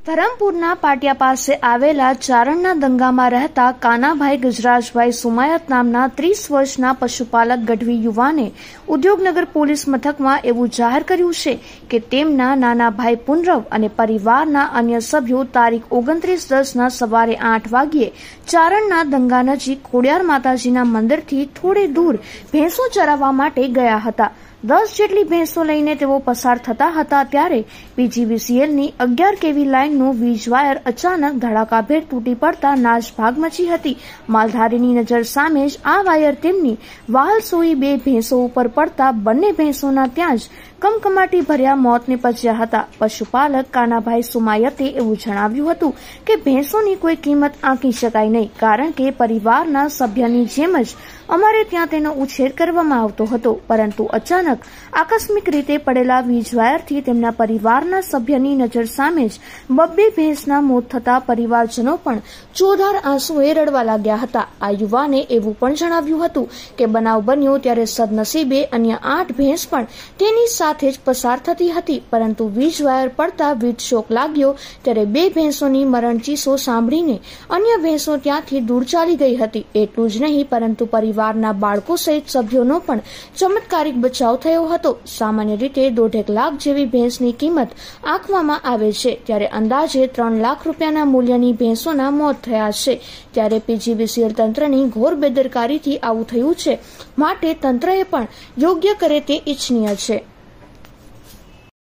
ધરમપુરના પાટિયા પાસે આવેલા ચારણના દંગામાં રહેતા કાનાભાઈ ગજરાજભાઈ સુમાયત નામના ત્રીસ વર્ષના પશુપાલક ગઢવી યુવાને ઉદ્યોગનગર પોલીસ મથકમાં એવું જાહેર કર્યું છે કે તેમના નાના ભાઈ પુનરવ અને પરિવારના અન્ય સભ્યો તારીખ ઓગણત્રીસ દસના સવારે આઠ વાગ્યે ચારણના દંગા નજીક ખોડિયાર માતાજીના મંદિરથી થોડે દૂર ભેંસો ચરાવવા માટે ગયા હતા. દસ જેટલી ભેંસો લઈને તેઓ પસાર થતા હતા ત્યારે પીજીવીસીએલની અગિયાર કેવી લાઇનનું વીજ વાયર અચાનક ધડાકાભેર તૂટી પડતા નાશભાગ મચી હતી. માલધારીની નજર સામે જ આ વાયર તેમની વાલસોઈ બે ભેંસો ઉપર પડતા બંને ભેંસોના ત્યાં જ કમકમાટી ભર્યા મોતને પચ્યા હતા. પશુપાલક કાનાભાઈ સુમાયતે એવું જણાવ્યું હતું કે ભેંસોની કોઈ કિંમત આંકી શકાય નહીં, કારણ કે પરિવારના સભ્યની જેમ જ અમારે ત્યાં તેનો ઉછેર કરવામાં આવતો હતો, પરંતુ અચાનક આકસ્મિક રીતે પડેલા વીજવાયરથી તેમના પરિવારના સભ્યની નજર સામે જ બબ્બે ભેંસના મોત થતા પરિવારજનો પણ ચોધાર આંસુએ રડવા લાગ્યા હતા. આ યુવાને એવું પણ જણાવ્યું હતું કે બનાવ બન્યો ત્યારે સદનસીબે અન્ય આઠ ભેંસ પણ તેની સાથે જ પસાર થતી હતી, પરંતુ વીજવાયર પડતા વીજ શોક લાગ્યો ત્યારે બે ભેંસોની મરણ ચીસો સાંભળીને અન્ય ભેંસો ત્યાંથી દૂર ચાલી ગઈ હતી. એટલું જ નહીં, પરંતુ પરિવારના બાળકો સહિત સભ્યોનો પણ ચમત્કારિક બચાવ થયો હતો. સામાન્ય રીતે દોઢેક લાખ જેવી ભેંસની કિંમત આંકવામાં આવે છે. ત્યારે અંદાજે ત્રણ લાખ રૂપિયાના મૂલ્યની ભેંસોના મોત થયા છે. ત્યારે પીજીવીસીએલ તંત્રની ઘોર બેદરકારીથી આવું થયું છે. માટે તંત્રએ પણ યોગ્ય કરે તે ઇચ્છનીય છે.